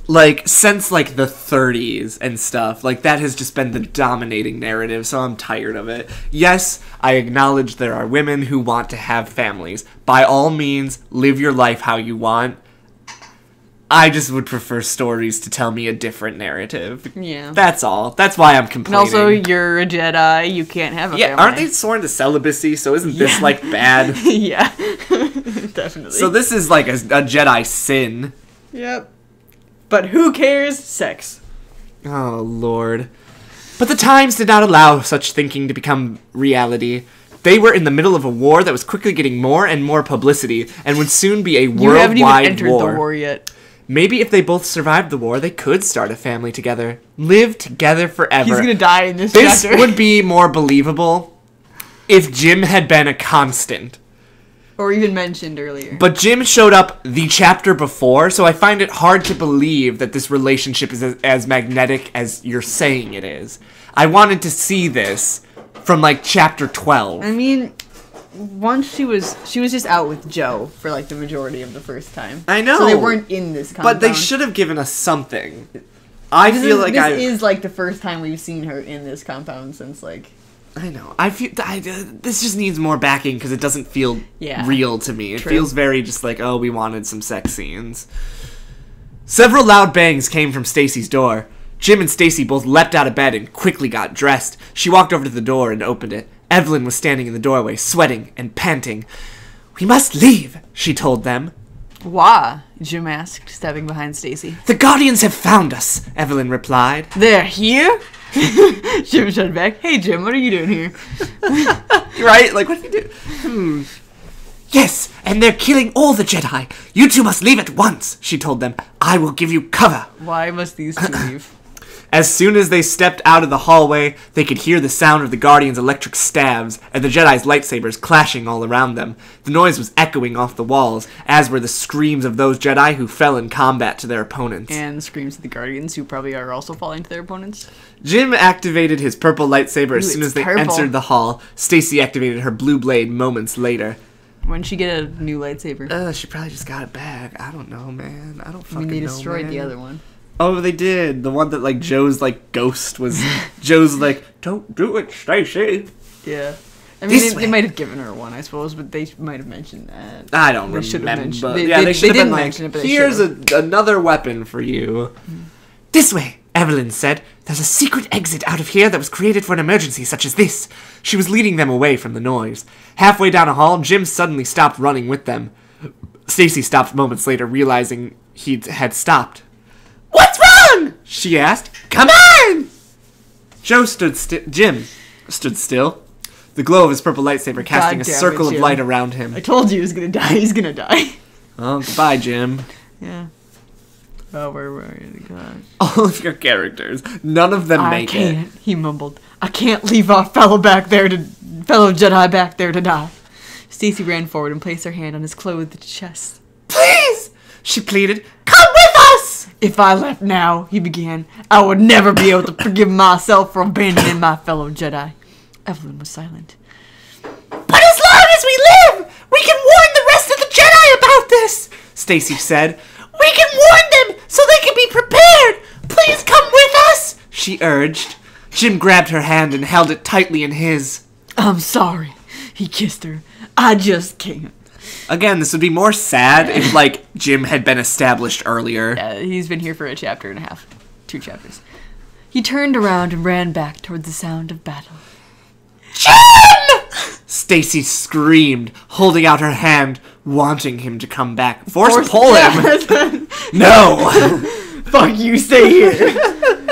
like since like the 30s and stuff like that has just been the dominating narrative so i'm tired of it yes i acknowledge there are women who want to have families by all means live your life how you want i just would prefer stories to tell me a different narrative Yeah. that's all that's why i'm and complaining also, you're a Jedi. You can't have a yeah family. aren't they sworn to celibacy so isn't this like bad [laughs] yeah, [laughs] definitely. so this is like a, a jedi sin Yep. But who cares? Sex. Oh, Lord. But the times did not allow such thinking to become reality. They were in the middle of a war that was quickly getting more and more publicity and would soon be a worldwide war. You haven't even entered war. the war yet. Maybe if they both survived the war, they could start a family together. Live together forever. He's gonna die in this, this chapter. would be [laughs] more believable if Jim had been a constant. or even mentioned earlier. But Jim showed up the chapter before, so I find it hard to believe that this relationship is as, as magnetic as you're saying it is. I wanted to see this from like chapter 12. I mean, once she was she was just out with Joe for like the majority of the first time. I know. So they weren't in this compound. But they should have given us something. I This, feel is, like this I is like the first time we've seen her in this compound since like I know. I feel I, uh, this just needs more backing because it doesn't feel Yeah. real to me. It True. feels very just like, oh, we wanted some sex scenes. Several loud bangs came from Stacy's door. Jim and Stacy both leapt out of bed and quickly got dressed. She walked over to the door and opened it. Evelyn was standing in the doorway, sweating and panting. We must leave, she told them. Why? Jim asked, stepping behind Stacy. The Guardians have found us, Evelyn replied. They're here? [laughs] Jim shut back. Hey Jim, what are you doing here? [laughs] Right? Like, what do you do? Hmm. Yes, and they're killing all the Jedi. You two must leave at once, she told them. I will give you cover. Why must these two [clears throat] leave? As soon as they stepped out of the hallway, they could hear the sound of the Guardians' electric stabs and the Jedi's lightsabers clashing all around them. The noise was echoing off the walls, as were the screams of those Jedi who fell in combat to their opponents. And the screams of the Guardians, who probably are also falling to their opponents. Jim activated his purple lightsaber as soon as they purple. entered the hall. Stacy activated her blue blade moments later. When she get a new lightsaber? Uh, she probably just got it back. I don't know, man. I don't I fucking mean, they know, destroyed the other one. Oh, they did. The one that like Joe's like ghost was. [laughs] Joe's like, don't do it, Stacy. Yeah. I mean, they, they might have given her one, I suppose, but they might have mentioned that. I don't They should have remember. mentioned- they- yeah, they- they, they should have didn't been like, mention it, but here's a, another weapon for you. Hmm. This way, Evelyn said. There's a secret exit out of here that was created for an emergency such as this. She was leading them away from the noise. Halfway down a hall, Jim suddenly stopped running with them. Stacy stopped moments later, realizing he had stopped. What's wrong? She asked. Come on! Joe stood still. Jim stood still. The glow of his purple lightsaber casting a damn it, circle of light around him. I told you he was gonna die. [laughs] He's gonna die. Oh, goodbye, Jim. yeah. Oh, where were you? Gosh. All of your characters, none of them I make it. can't. He mumbled. I can't leave our fellow back there to fellow Jedi back there to die. Stacy ran forward and placed her hand on his clothed chest. Please, she pleaded, come with us. If I left now, he began, I would never be able to forgive myself for abandoning my fellow Jedi. Evelyn was silent. But as long as we live, we can warn the rest of the Jedi about this. Stacy said, we can warn them so they can be prepared. Please come with us. She urged. Jim grabbed her hand and held it tightly in his. I'm sorry. He kissed her. I just can't. Again, this would be more sad if like Jim had been established earlier. Yeah, he's been here for a chapter and a half. Two chapters. He turned around and ran back towards the sound of battle. Jim! Stacy screamed, holding out her hand, wanting him to come back. Force, pull him. [laughs] [laughs] No. [laughs] Fuck you, stay here.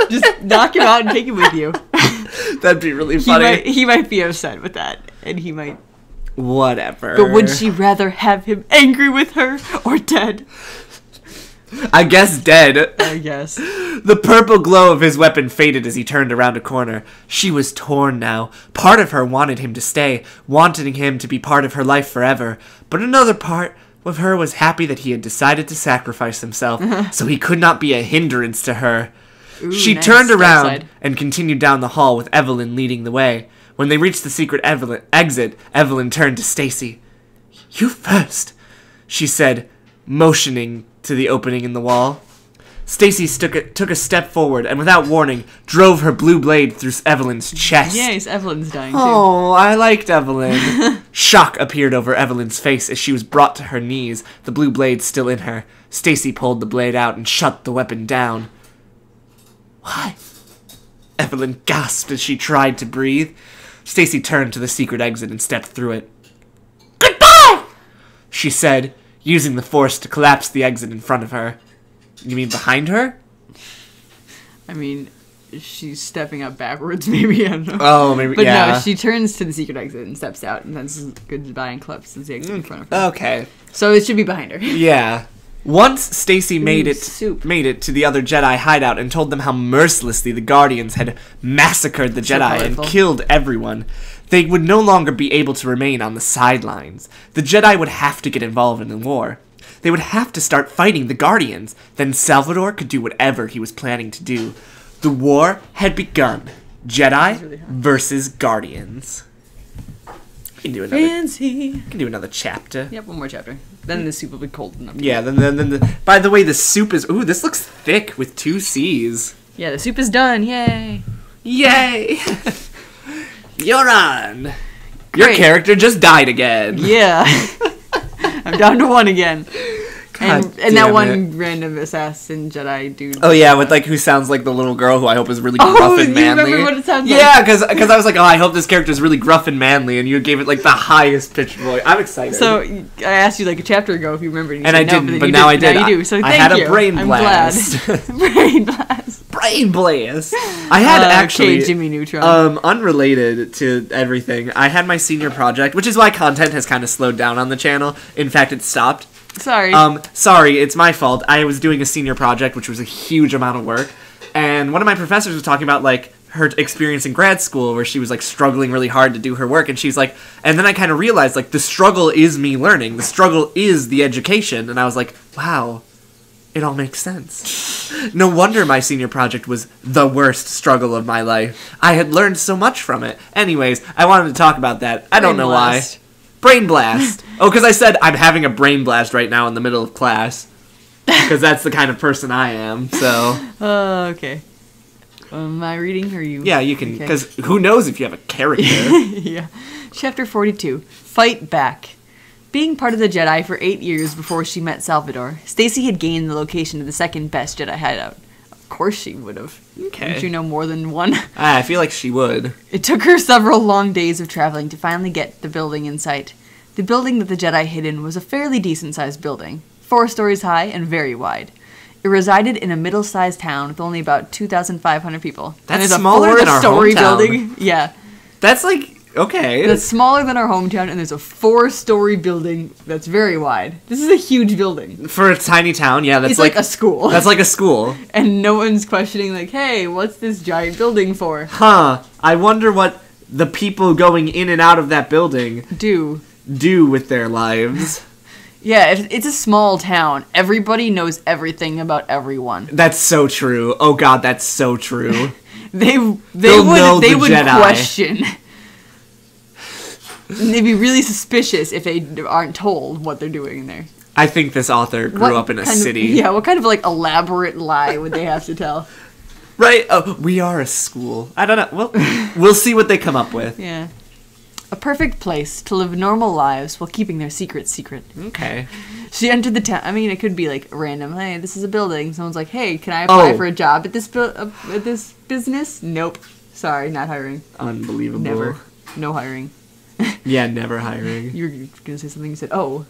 Just knock him out and take him with you. That'd be really He funny. might, he might be upset with that, and he might. Whatever. But would she rather have him angry with her or dead? I guess dead. I guess. The purple glow of his weapon faded as he turned around a corner. She was torn now. Part of her wanted him to stay, wanting him to be part of her life forever. But another part of her was happy that he had decided to sacrifice himself, uh-huh. so he could not be a hindrance to her. she nice. turned around side. and continued down the hall with Evelyn leading the way. When they reached the secret Evelyn- exit, Evelyn turned to Stacy. You first, she said, motioning to the opening in the wall. Stacy took a, took a step forward and, without warning, drove her blue blade through Evelyn's chest. Yes, Evelyn's dying too. Oh, I liked Evelyn. [laughs] Shock appeared over Evelyn's face as she was brought to her knees, the blue blade still in her. Stacy pulled the blade out and shut the weapon down. Why? Evelyn gasped as she tried to breathe. Stacy turned to the secret exit and stepped through it. Goodbye! She said, using the force to collapse the exit in front of her. You mean behind her? I mean, she's stepping up backwards, [laughs] maybe. I don't know. Oh, maybe. but yeah. no, she turns to the secret exit and steps out, and then says goodbye and collapses the exit in front of her. Okay. So it should be behind her. [laughs] Yeah. Once Stacy made Ooh, it soup. made it to the other Jedi hideout and told them how mercilessly the Guardians had massacred the So Jedi and killed everyone, they would no longer be able to remain on the sidelines. The Jedi would have to get involved in the war. They would have to start fighting the Guardians. Then Salvador could do whatever he was planning to do. The war had begun. Jedi really versus Guardians. We can do another. Fancy. We can do another chapter. Yep, one more chapter. Then the soup will be cold enough. Yeah, then, then, then the. By the way, the soup is. Ooh, this looks thick with two C's. Yeah, the soup is done. Yay. Yay! [laughs] You're on. Your Great. character just died again. Yeah. [laughs] [laughs] I'm down to one again. And, God and that damn one random assassin Jedi dude. Oh yeah, with like who sounds like the little girl who I hope is really Oh, gruff and you manly. remember what it sounds like? yeah, because because I was like, oh, I hope this character is really gruff and manly, and you gave it like the highest pitched voice. I'm excited. So I asked you like a chapter ago if you remember, and, you and said I no, didn't, but you now I did. did. Now you do. So I had a you. brain blast. [laughs] [laughs] brain blast. brain blast. I had Uh, actually okay, Jimmy Neutron. Um, unrelated to everything, I had my senior project, which is why content has kind of slowed down on the channel. In fact, it stopped. Sorry. Um, sorry, it's my fault. I was doing a senior project, which was a huge amount of work, and one of my professors was talking about like her experience in grad school where she was like struggling really hard to do her work and she's like and then I kind of realized like the struggle is me learning the struggle is the education and I was like wow it all makes sense no wonder my senior project was the worst struggle of my life I had learned so much from it anyways I wanted to talk about that I don't Brain know blast. why brain blast [laughs] oh because I said I'm having a brain blast right now in the middle of class [laughs] because that's the kind of person I am so Uh, okay. Am I reading or you? yeah you can Okay. because who knows if you have a character [laughs] yeah. Chapter 42 Fight Back. Being part of the Jedi for eight years before she met Salvador, Stacy had gained the location of the second best Jedi hideout. Of course she would have. Okay. Don't you know more than one? Ah, I feel like she would It took her several long days of traveling to finally get the building in sight. The building that the Jedi hid in was a fairly decent sized building, four stories high and very wide. It resided in a middle sized town with only about 2,500 people. That's and it's smaller a than our four-story hometown. building. [laughs] Yeah. that's like okay That's smaller than our hometown, and there's a four-story building that's very wide. This is a huge building. for a tiny town yeah that's It's like, a school, that's like a school [laughs] and no one's questioning like, "Hey, what's this giant building for?" huh I wonder what the people going in and out of that building Do do with their lives [laughs] yeah, if it's a small town. Everybody knows everything about everyone. That's so true. Oh god, that's so true. [laughs] They they They'll know would they the would Jedi. question. They'd be really suspicious if they aren't told what they're doing in there. I think this author grew What up in a kind of- city. [laughs] yeah, what kind of like elaborate lie would they have to tell? Right? Oh, we are a school. I don't know. Well, we'll see what they come up with. [laughs] Yeah. A perfect place to live normal lives while keeping their secret secret. Okay. She entered the town. I mean, it could be like random. Hey, this is a building. Someone's like, "Hey, can I apply Oh. for a job at this bu- uh, at this business?" Nope. Sorry, not hiring. Unbelievable. Never. No hiring. Yeah, never hiring. You were gonna say something. You said, "Oh."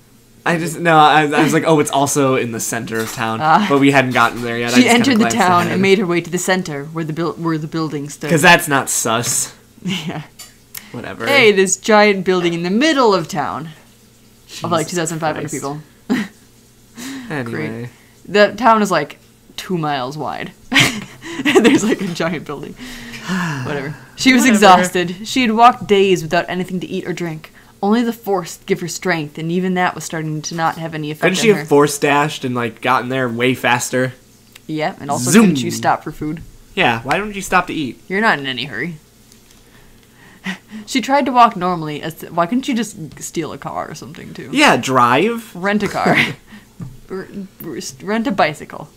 I just no. I, I was like, oh, it's also in the center of town, ah. but we hadn't gotten there yet. I She just kinda entered the glanced town ahead. and made her way to the center where the buil- where the building stood. Because that's not sus. [laughs] yeah. Whatever. Hey, this giant building in the middle of town of like Jesus 2,500 Christ. people. [laughs] Anyway. The town is like two miles wide. and [laughs] there's like a giant building. [sighs] Whatever. She was Whatever. exhausted. She had walked days without anything to eat or drink. Only the force give her strength, and even that was starting to not have any effect Couldn't on she her. have force dashed and like gotten there way faster? yeah, and also Zoom. couldn't you stop for food? Yeah. Why don't you stop to eat? You're not in any hurry. [laughs] she tried to walk normally. As why couldn't you just steal a car or something too? Yeah, drive. [laughs] Rent a car. [laughs] Rent a bicycle.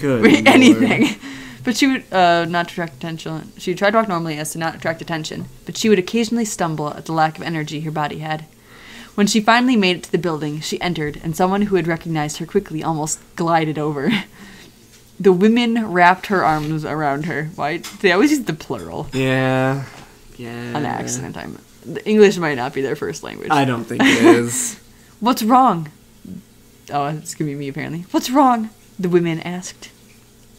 Good. Re- lord. But she would uh, not attract attention. She tried to walk normally as to not attract attention, but she would occasionally stumble at the lack of energy her body had. When she finally made it to the building, she entered, and someone who had recognized her quickly almost glided over. [laughs] The women wrapped her arms around her. Why? They always use the plural. Yeah. [laughs] Yeah. An accident. I'm. The English might not be their first language. I don't think it is. [laughs] What's wrong? Oh, it's gonna be me apparently. What's wrong? The women asked.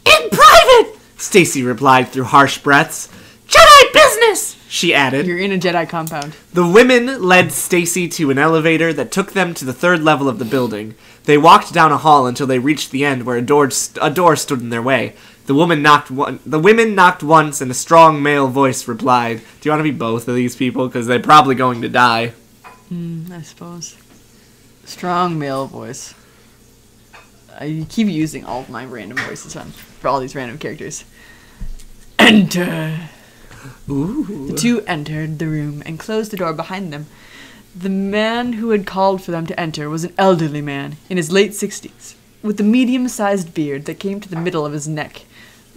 In private! Stacy replied through harsh breaths. Jedi business! She added. You're in a Jedi compound. The women led Stacy to an elevator that took them to the third level of the building. They walked down a hall until they reached the end where a door, st- a door stood in their way. The woman knocked one. The women knocked once, and a strong male voice replied, "Do you want to be both of these people? Because they're probably going to die." Hmm, I suppose. Strong male voice. I keep using all of my random voices on for all these random characters. Enter. Ooh. The two entered the room and closed the door behind them. The man who had called for them to enter was an elderly man in his late sixties, with a medium-sized beard that came to the middle of his neck.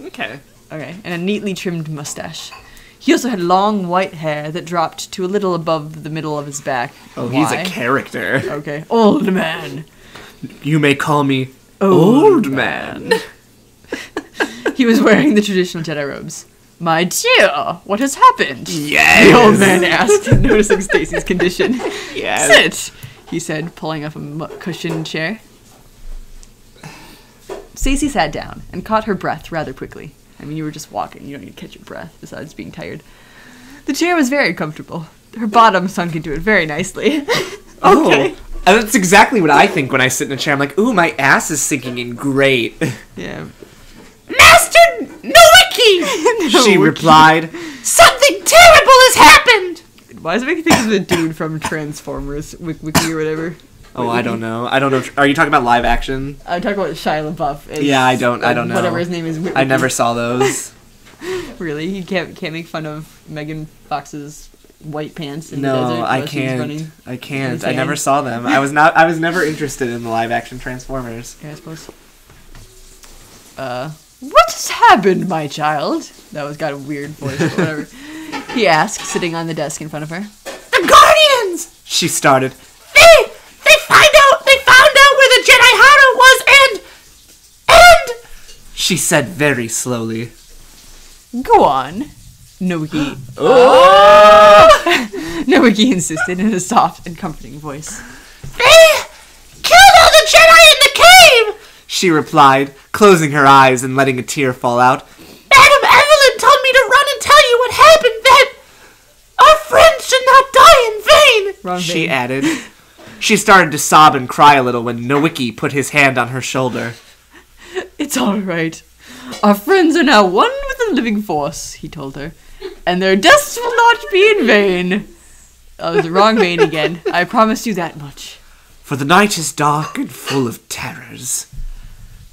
Okay. Okay, and a neatly trimmed mustache. He also had long white hair that dropped to a little above the middle of his back. Oh, he's a character. Okay, old man. You may call me Old Old Man. [laughs] He was wearing the traditional Jedi robes. My dear, what has happened? Yes. The old man asked, noticing Stacy's condition. [laughs] Yes. Sit, he said, pulling up a cushioned chair. Stacy sat down and caught her breath rather quickly. I mean, you were just walking, you don't need to catch your breath, besides being tired. The chair was very comfortable. Her bottom sunk into it very nicely. [laughs] Oh, okay. And that's exactly what I think when I sit in a chair. I'm like, ooh, my ass is sinking in great. [laughs] Yeah. Master Nowicki! [laughs] she replied. Something terrible has happened! Why does it make you think of the dude from Transformers, Wik- Wiki or whatever? Oh, I don't know. I don't know. if- Are you talking about live action? I'm talking about Shia LaBeouf. Yeah, I don't- I don't know. Whatever his name is. Wik- I never saw those. [laughs] Really, he can't can't make fun of Megan Fox's white pants in the desert. No, I can't. I can't. I never saw them. I was not. I was never interested in the live action Transformers. Okay, I suppose. Uh, what has happened, my child? That was got a weird voice, but whatever. [laughs] he asked, sitting on the desk in front of her. The Guardians! She started. They they find out they found out where the Jedi Hara was and and She said very slowly. Go on, Nobuki. [gasps] Oh! [laughs] Nobuki insisted in a soft and comforting voice. they killed all the Jedi in the cave! She replied, closing her eyes and letting a tear fall out. Madam Evelyn told me to run and tell you what happened that our friends should not die in vain! Wrong She vein. added. [laughs] She started to sob and cry a little when Nowicki put his hand on her shoulder. It's all right. Our friends are now one with the living force, he told her, and their deaths will not be in vain. Oh, the wrong vein again. I promise you that much. For the night is dark and full of terrors.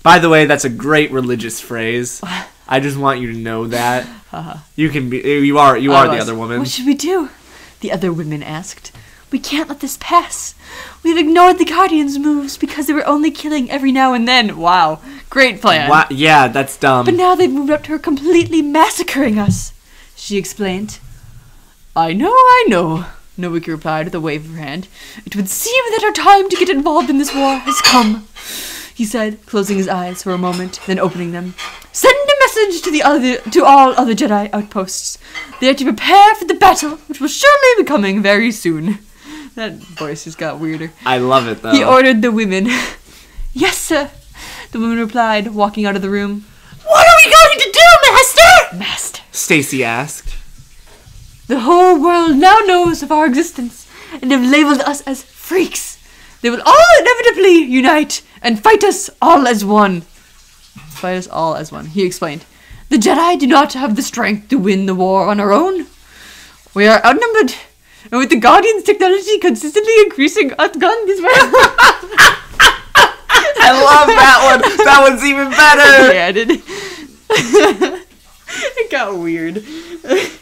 By the way, that's a great religious phrase. I just want you to know that. Uh-huh. You can be. Eh, you are. You are I the other woman. What should we do? The other women asked. We can't let this pass. We've ignored the Guardians' moves because they were only killing every now and then. Wow. Great plan. Wha- yeah, that's dumb. But now they've moved up to her completely massacring us, she explained. I know, I know, Nowiki replied with a wave of her hand. It would seem that our time to get involved in this war has come, he said, closing his eyes for a moment, then opening them. Send a message to the other to all other Jedi outposts. They are to prepare for the battle, which will surely be coming very soon. That voice just got weirder. I love it though. He ordered the women. [laughs] yes, sir. The woman replied, walking out of the room. What are we going to do, Master? Master. Stacy asked. The whole world now knows of our existence and have labeled us as freaks. They will all inevitably unite and fight us all as one. Fight us all as one, he explained. The Jedi do not have the strength to win the war on our own. We are outnumbered, and with the Guardian's technology consistently increasing, outgunned as well. I love that one. That one's even better. [laughs] he added. [laughs] it got weird. [laughs]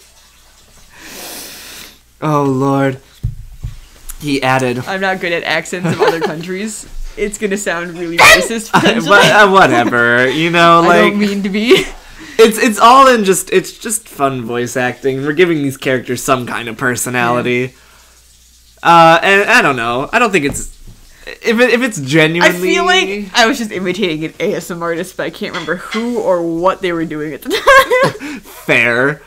Oh lord. He added. [laughs] I'm not good at accents of other countries. [laughs] It's gonna sound really racist. [laughs] uh, whatever, you know, like. I don't mean to be. it's it's all in just it's just fun voice acting. We're giving these characters some kind of personality. Uh, and I don't know. I don't think it's if it, if it's genuinely. I feel like I was just imitating an ASMR artist, but I can't remember who or what they were doing at the time. fair.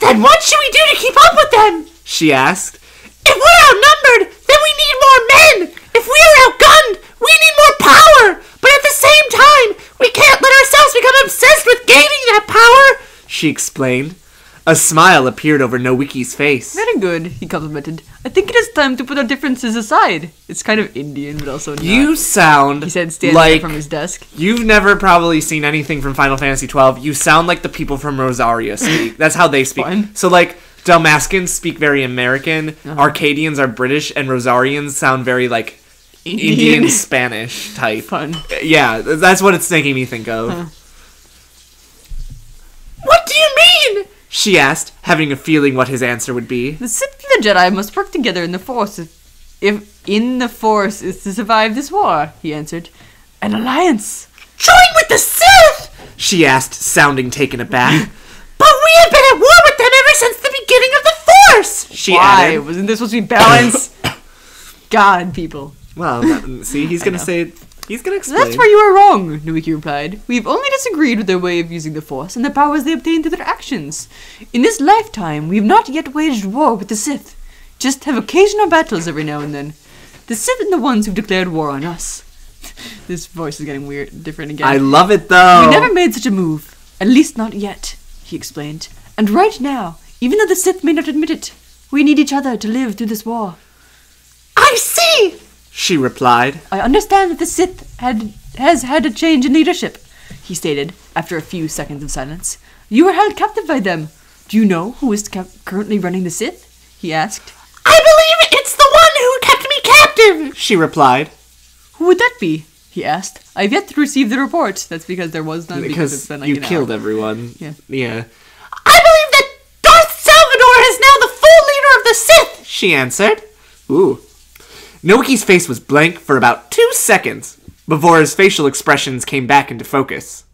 Then what should we do to keep up with them? She asked. If we're outnumbered, then we need more men. If we are outgunned, we need more power. But at the same time, we can't let ourselves become obsessed with gaining that power. She explained. A smile appeared over Nowiki's face. Very good, he complimented. I think it is time to put our differences aside. It's kind of Indian, but also not. You sound he said, standing like up from his desk. You've never probably seen anything from Final Fantasy twelve. You sound like the people from Rozarria speak. That's how they speak. Fine. So like Dalmascans speak very American, Uh-huh. Archadians are British, and Rozarrians sound very like Indian, Indian. Spanish type. Fun. Yeah, that's what it's making me think of. What do you mean? She asked, having a feeling what his answer would be. The Sith and the Jedi must work together in the Force if, if in the Force is to survive this war, he answered. An alliance. Join with the Sith. She asked, sounding taken aback. [laughs] But we have been at war with ever since the beginning of the Force. She Why? added. Wasn't this supposed to be balance? [coughs] God, people. Well, that- see, he's gonna say. He's gonna explain. That's where you are wrong, Nuiki replied. We've only disagreed with their way of using the Force and the powers they obtain through their actions. In this lifetime, we have not yet waged war with the Sith, just have occasional battles every now and then. The Sith are the ones who've declared war on us. [laughs] this voice is getting weird, different again. I love it though. we never made such a move, at least not yet, he explained. And right now, even though the Sith may not admit it, we need each other to live through this war. I see. She replied. I understand that the Sith had has had a change in leadership, he stated after a few seconds of silence. You were held captive by them. Do you know who is cap- currently running the Sith? He asked. I believe it's the one who kept me captive. She replied. Who would that be? He asked. I've yet to receive the report. That's because there was none because, it's Because been like you an killed hour. everyone. Yeah. Yeah. I believe that Darth Salvador is now the full leader of the Sith. She answered. Ooh. Noki's face was blank for about two seconds before his facial expressions came back into focus.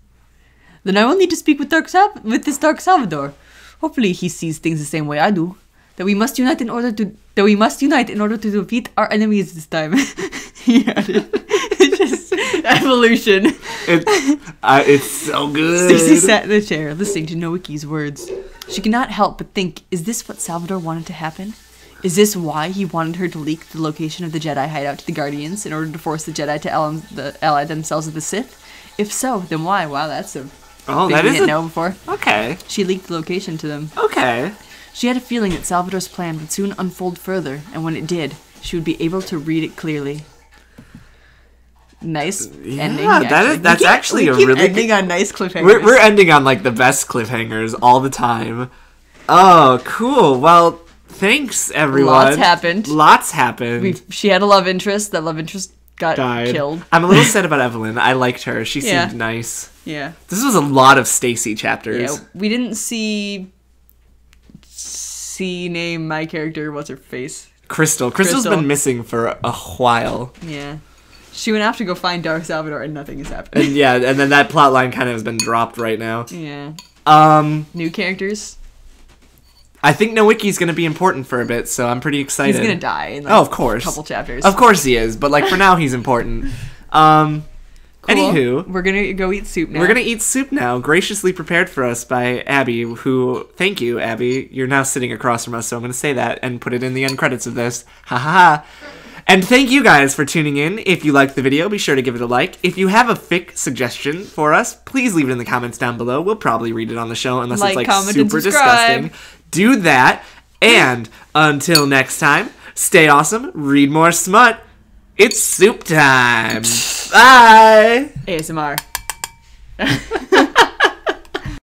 Then I will need to speak with Dark Sal- with this Dark Salvador. Hopefully he sees things the same way I do. That we must unite in order to that we must unite in order to defeat our enemies this time. [laughs] he added. [laughs] It's just evolution. It, uh, it's so good. Stacy sat in the chair, listening to Noiki's words. She could not help but think, is this what Salvador wanted to happen? Is this why he wanted her to leak the location of the Jedi hideout to the Guardians in order to force the Jedi to ally, the, ally themselves with the Sith? If so, then why? Wow, that's a Oh, thing that we didn't a- know before. Okay. She leaked the location to them. Okay. She had a feeling that Salvador's plan would soon unfold further, and when it did, she would be able to read it clearly. Nice ending. Yeah, that actually. is- that's actually a really ending on nice cliffhangers. We're, we're ending on like the best cliffhangers all the time. Oh, cool. Well, thanks everyone. Lots happened. Lots happened. we she had a love interest. That love interest got died. killed. I'm a little [laughs] sad about Evelyn. I liked her. She Yeah. seemed nice. Yeah. This was a lot of Stacy chapters. Yeah. We didn't see. See name my character. What's her face? Crystal. Crystal's Crystal. been missing for a while. Yeah. She went off to go find Dark Salvador, and nothing is happening. And yeah, and then that plot line kind of has been dropped right now. yeah. Um, New characters. I think Nowiki's gonna be important for a bit, so I'm pretty excited. He's gonna die in like Oh, of course. a couple chapters. Of course he is, but like for now he's important. [laughs] Um, Cool. anywho, we're gonna go eat soup now. we're gonna eat soup now, graciously prepared for us by Abby. Who, thank you, Abby. You're now sitting across from us, so I'm gonna say that and put it in the end credits of this. Ha ha ha. And thank you guys for tuning in. If you liked the video, be sure to give it a like. If you have a fic suggestion for us, please leave it in the comments down below. We'll probably read it on the show unless Like, it's like super disgusting. Do that. And until next time, stay awesome, read more smut. It's soup time. Bye. ASMR. [laughs]